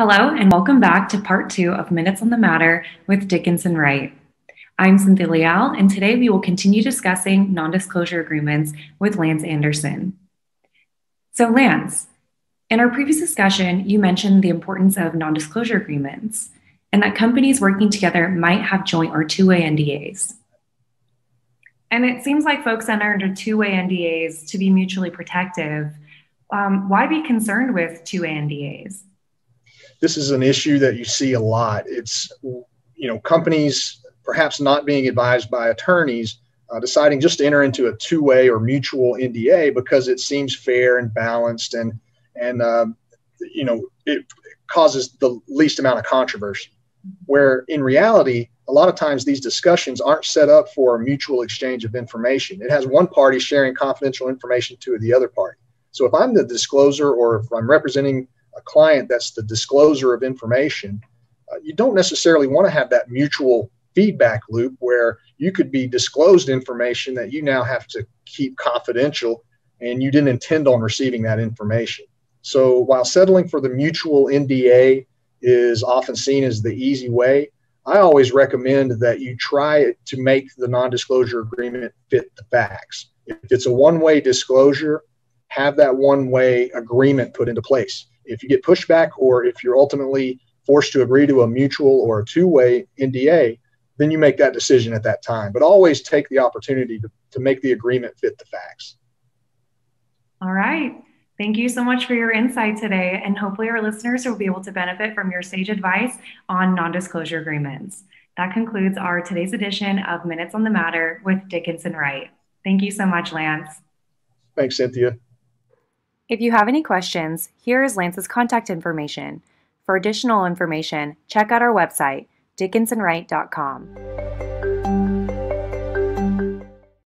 Hello, and welcome back to part two of Minutes on the Matter with Dickinson Wright. I'm Cynthia Leal, and today we will continue discussing non disclosure agreements with Lance Anderson. So, Lance, in our previous discussion, you mentioned the importance of non disclosure agreements and that companies working together might have joint or two way NDAs. And it seems like folks enter into two way NDAs to be mutually protective. Um, why be concerned with two way NDAs? This is an issue that you see a lot. It's, you know, companies perhaps not being advised by attorneys uh, deciding just to enter into a two way or mutual NDA because it seems fair and balanced and, and, um, you know, it causes the least amount of controversy. Where in reality, a lot of times these discussions aren't set up for a mutual exchange of information. It has one party sharing confidential information to the other party. So if I'm the discloser or if I'm representing a client that's the discloser of information, uh, you don't necessarily want to have that mutual feedback loop where you could be disclosed information that you now have to keep confidential and you didn't intend on receiving that information. So while settling for the mutual NDA is often seen as the easy way, I always recommend that you try to make the non disclosure agreement fit the facts. If it's a one way disclosure, have that one way agreement put into place. If you get pushback or if you're ultimately forced to agree to a mutual or a two way NDA, then you make that decision at that time. But always take the opportunity to, to make the agreement fit the facts. All right. Thank you so much for your insight today, and hopefully, our listeners will be able to benefit from your sage advice on non disclosure agreements. That concludes our today's edition of Minutes on the Matter with Dickinson Wright. Thank you so much, Lance. Thanks, Cynthia. If you have any questions, here is Lance's contact information. For additional information, check out our website, dickinsonwright.com.